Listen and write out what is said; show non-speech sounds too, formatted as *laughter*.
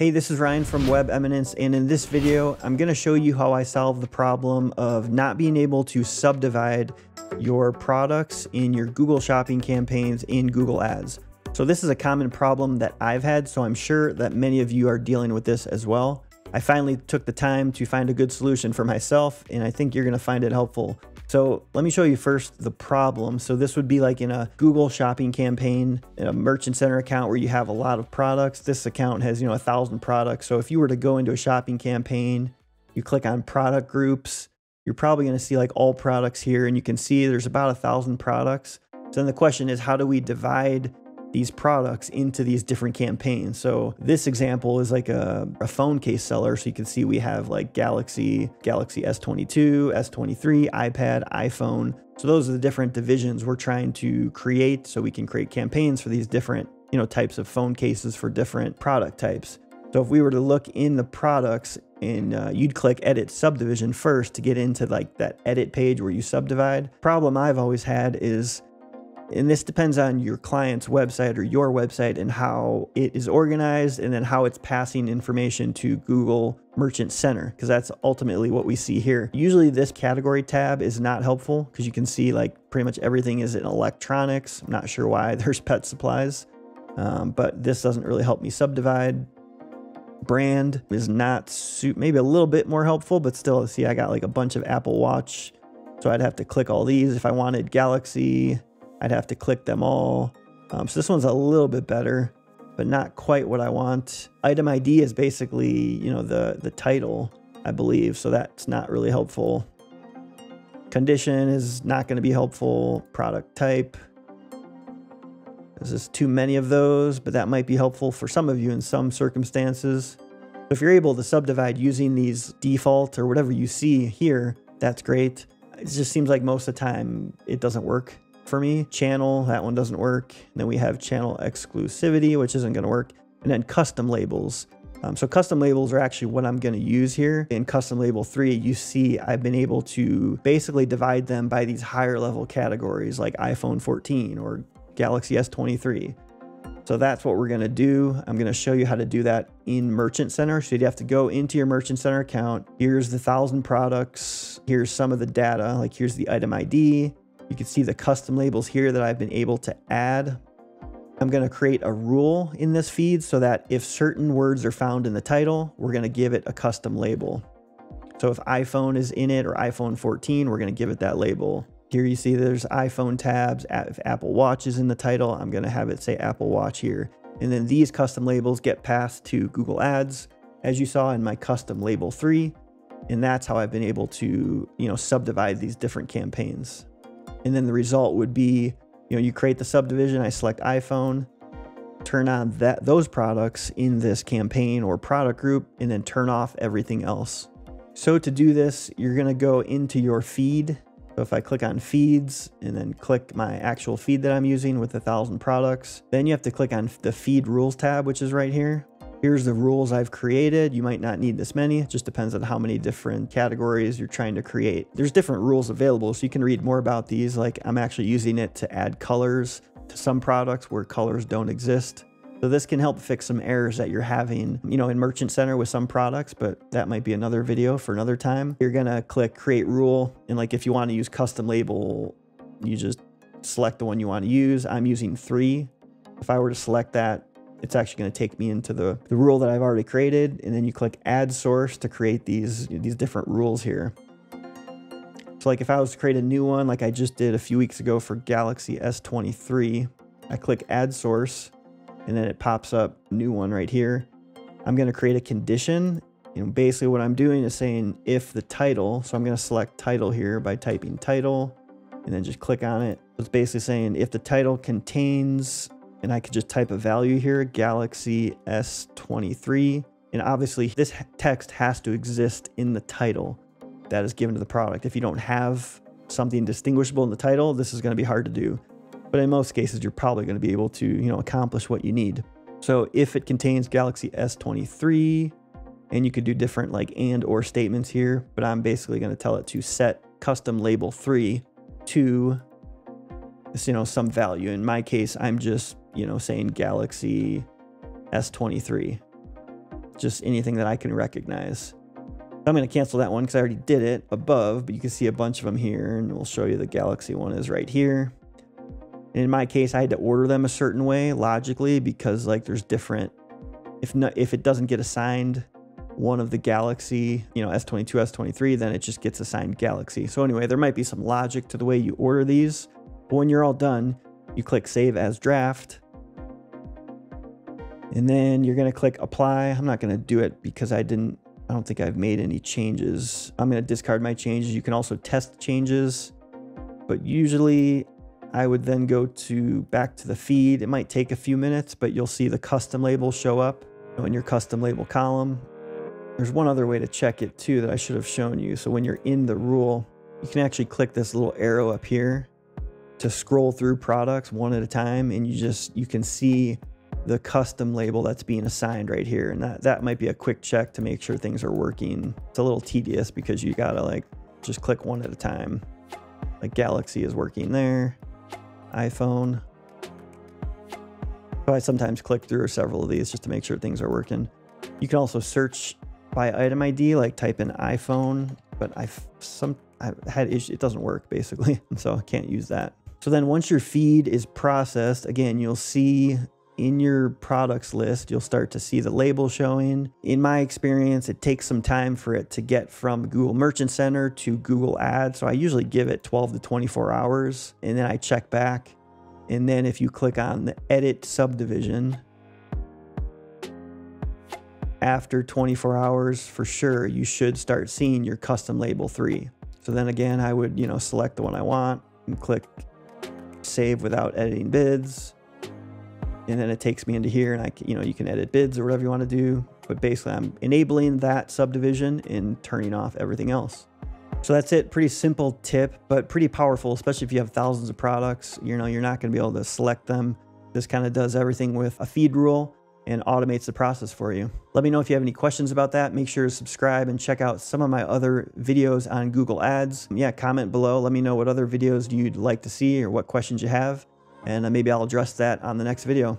Hey, this is Ryan from Web Eminence, and in this video, I'm going to show you how I solve the problem of not being able to subdivide your products in your Google Shopping campaigns in Google Ads. So this is a common problem that I've had, so I'm sure that many of you are dealing with this as well. I finally took the time to find a good solution for myself, and I think you're going to find it helpful. So let me show you first the problem. So this would be like in a Google shopping campaign, in a merchant center account where you have a lot of products. This account has, you know, a thousand products. So if you were to go into a shopping campaign, you click on product groups, you're probably going to see like all products here and you can see there's about a thousand products. So then the question is, how do we divide these products into these different campaigns. So this example is like a, a, phone case seller. So you can see we have like Galaxy, Galaxy S22, S23, iPad, iPhone. So those are the different divisions we're trying to create so we can create campaigns for these different, you know, types of phone cases for different product types. So if we were to look in the products and uh, you'd click edit subdivision first to get into like that edit page where you subdivide. Problem I've always had is and this depends on your client's website or your website and how it is organized and then how it's passing information to Google Merchant Center, because that's ultimately what we see here. Usually this category tab is not helpful because you can see like pretty much everything is in electronics. I'm not sure why *laughs* there's pet supplies, um, but this doesn't really help me subdivide. Brand is not suit maybe a little bit more helpful, but still see I got like a bunch of Apple Watch. So I'd have to click all these if I wanted Galaxy, I'd have to click them all. Um, so this one's a little bit better, but not quite what I want. Item ID is basically, you know, the, the title, I believe. So that's not really helpful. Condition is not going to be helpful. Product type. There's just too many of those, but that might be helpful for some of you in some circumstances. If you're able to subdivide using these default or whatever you see here, that's great. It just seems like most of the time it doesn't work for me. Channel, that one doesn't work. And then we have channel exclusivity, which isn't going to work. And then custom labels. Um, so custom labels are actually what I'm going to use here. In custom label three, you see I've been able to basically divide them by these higher level categories like iPhone 14 or Galaxy S23. So that's what we're going to do. I'm going to show you how to do that in Merchant Center. So you have to go into your Merchant Center account. Here's the thousand products. Here's some of the data. Like here's the item ID. You can see the custom labels here that I've been able to add. I'm going to create a rule in this feed so that if certain words are found in the title, we're going to give it a custom label. So if iPhone is in it or iPhone 14, we're going to give it that label. Here you see there's iPhone tabs. If Apple Watch is in the title, I'm going to have it say Apple Watch here. And then these custom labels get passed to Google Ads, as you saw in my custom label three. And that's how I've been able to, you know, subdivide these different campaigns. And then the result would be, you know, you create the subdivision, I select iPhone, turn on that those products in this campaign or product group, and then turn off everything else. So to do this, you're gonna go into your feed. So if I click on feeds and then click my actual feed that I'm using with a thousand products, then you have to click on the feed rules tab, which is right here. Here's the rules I've created. You might not need this many. It just depends on how many different categories you're trying to create. There's different rules available, so you can read more about these. Like I'm actually using it to add colors to some products where colors don't exist. So this can help fix some errors that you're having, you know, in Merchant Center with some products, but that might be another video for another time. You're gonna click create rule. And like if you wanna use custom label, you just select the one you wanna use. I'm using three. If I were to select that, it's actually going to take me into the, the rule that I've already created. And then you click add source to create these, these different rules here. So like if I was to create a new one, like I just did a few weeks ago for Galaxy S23, I click add source and then it pops up new one right here. I'm going to create a condition. You know, basically what I'm doing is saying if the title, so I'm going to select title here by typing title and then just click on it. It's basically saying if the title contains and I could just type a value here, Galaxy S23. And obviously this text has to exist in the title that is given to the product. If you don't have something distinguishable in the title, this is going to be hard to do. But in most cases, you're probably going to be able to, you know, accomplish what you need. So if it contains Galaxy S23, and you could do different like and or statements here, but I'm basically going to tell it to set custom label 3 to you know some value. In my case, I'm just you know, saying Galaxy S23. just anything that I can recognize. I'm going to cancel that one because I already did it above, but you can see a bunch of them here and we'll show you the Galaxy one is right here. And in my case, I had to order them a certain way logically because like there's different, if not, if it doesn't get assigned one of the Galaxy, you know, S22, S23, then it just gets assigned Galaxy. So anyway, there might be some logic to the way you order these, but when you're all done, you click save as draft and then you're going to click apply. I'm not going to do it because I didn't I don't think I've made any changes. I'm going to discard my changes. You can also test changes, but usually I would then go to back to the feed. It might take a few minutes, but you'll see the custom label show up in your custom label column. There's one other way to check it too that I should have shown you. So when you're in the rule, you can actually click this little arrow up here to scroll through products one at a time and you just you can see the custom label that's being assigned right here. And that, that might be a quick check to make sure things are working. It's a little tedious because you gotta like just click one at a time. Like Galaxy is working there, iPhone. So I sometimes click through several of these just to make sure things are working. You can also search by item ID, like type in iPhone, but I've some I've had issues. It doesn't work basically, *laughs* so I can't use that. So then once your feed is processed, again, you'll see in your products list, you'll start to see the label showing. In my experience, it takes some time for it to get from Google Merchant Center to Google Ads. So I usually give it 12 to 24 hours and then I check back. And then if you click on the edit subdivision, after 24 hours for sure, you should start seeing your custom label three. So then again, I would, you know, select the one I want and click save without editing bids and then it takes me into here and I, you know, you can edit bids or whatever you want to do. But basically I'm enabling that subdivision and turning off everything else. So that's it. Pretty simple tip, but pretty powerful, especially if you have thousands of products. You know, you're not going to be able to select them. This kind of does everything with a feed rule and automates the process for you. Let me know if you have any questions about that. Make sure to subscribe and check out some of my other videos on Google Ads. Yeah, comment below. Let me know what other videos you'd like to see or what questions you have and uh, maybe I'll address that on the next video.